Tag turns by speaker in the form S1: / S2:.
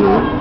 S1: you.